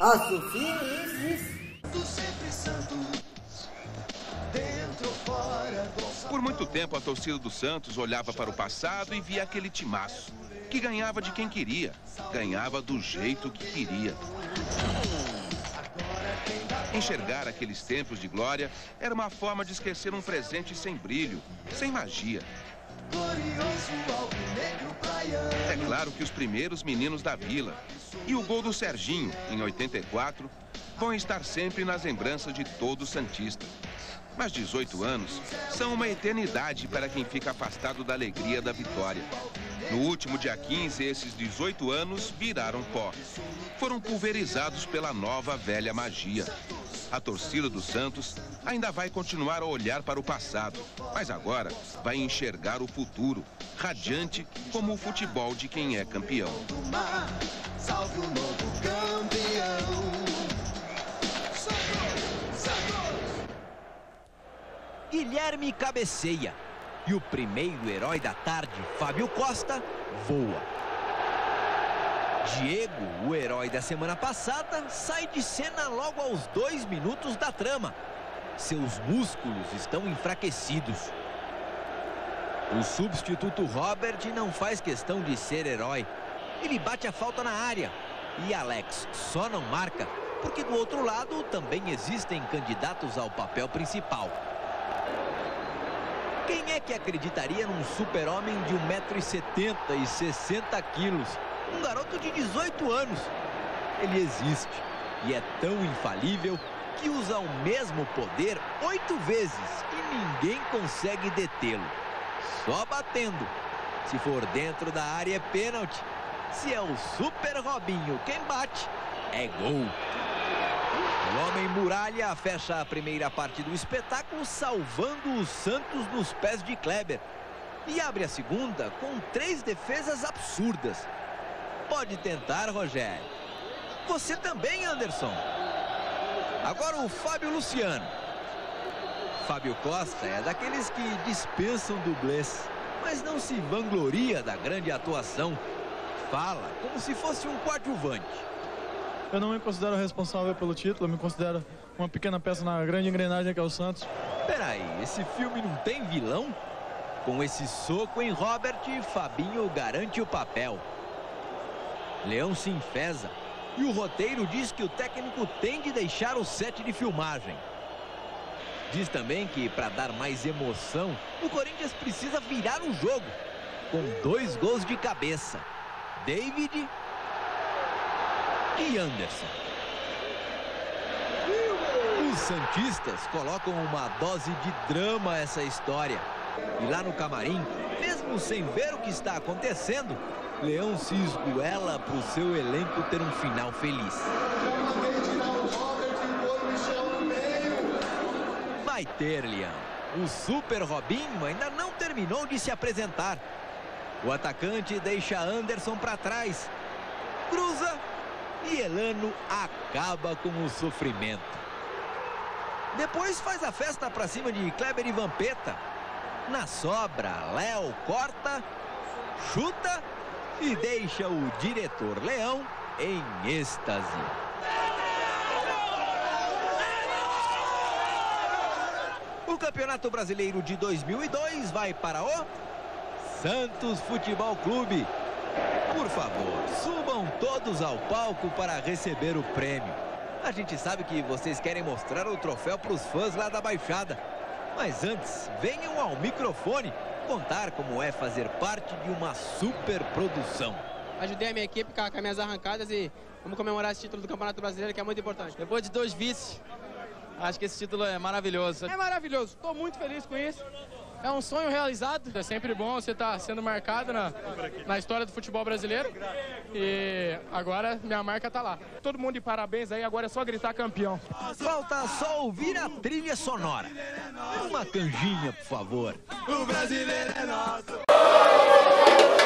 A Sofia, isso, isso. Por muito tempo, a torcida do Santos olhava para o passado e via aquele timaço, que ganhava de quem queria, ganhava do jeito que queria. Enxergar aqueles tempos de glória era uma forma de esquecer um presente sem brilho, sem magia. É claro que os primeiros meninos da vila e o gol do Serginho, em 84, vão estar sempre nas lembranças de todo Santista. Mas 18 anos são uma eternidade para quem fica afastado da alegria da vitória. No último dia 15, esses 18 anos viraram pó. Foram pulverizados pela nova velha magia. A torcida do Santos ainda vai continuar a olhar para o passado, mas agora vai enxergar o futuro, radiante como o futebol de quem é campeão. Guilherme cabeceia. E o primeiro herói da tarde, Fábio Costa, voa. Diego, o herói da semana passada, sai de cena logo aos dois minutos da trama. Seus músculos estão enfraquecidos. O substituto Robert não faz questão de ser herói. Ele bate a falta na área. E Alex só não marca porque do outro lado também existem candidatos ao papel principal. Quem é que acreditaria num super-homem de 1,70m e 60 quilos? Um garoto de 18 anos. Ele existe e é tão infalível que usa o mesmo poder oito vezes e ninguém consegue detê-lo. Só batendo. Se for dentro da área é pênalti. Se é o Super Robinho quem bate, é gol. O Homem Muralha fecha a primeira parte do espetáculo salvando o Santos nos pés de Kleber. E abre a segunda com três defesas absurdas. Pode tentar, Rogério. Você também, Anderson. Agora o Fábio Luciano. Fábio Costa é daqueles que dispensam dublês, mas não se vangloria da grande atuação. Fala como se fosse um coadjuvante. Eu não me considero responsável pelo título, eu me considero uma pequena peça na grande engrenagem que é o Santos. Peraí, esse filme não tem vilão? Com esse soco em Robert, Fabinho garante o papel. Leão se enfesa e o roteiro diz que o técnico tem de deixar o set de filmagem. Diz também que para dar mais emoção, o Corinthians precisa virar o jogo com dois gols de cabeça. David e Anderson. Os Santistas colocam uma dose de drama essa história. E lá no camarim, mesmo sem ver o que está acontecendo, Leão se esgoela para o seu elenco ter um final feliz. Vai ter, Leão. O Super Robinho ainda não terminou de se apresentar. O atacante deixa Anderson para trás. Cruza e Elano acaba com o sofrimento. Depois faz a festa para cima de Kleber e Vampeta. Na sobra, Léo corta, chuta e deixa o diretor Leão em êxtase. O Campeonato Brasileiro de 2002 vai para o Santos Futebol Clube. Por favor, subam todos ao palco para receber o prêmio. A gente sabe que vocês querem mostrar o troféu para os fãs lá da Baixada. Mas antes, venham ao microfone contar como é fazer parte de uma super produção. Ajudei a minha equipe com as minhas arrancadas e vamos comemorar esse título do Campeonato Brasileiro, que é muito importante. Depois de dois vices, acho que esse título é maravilhoso. É maravilhoso, estou muito feliz com isso é um sonho realizado. É sempre bom você estar tá sendo marcado na, na história do futebol brasileiro. E agora minha marca está lá. Todo mundo de parabéns aí, agora é só gritar campeão. Falta só ouvir a trilha sonora. Uma canjinha, por favor. O brasileiro é nosso.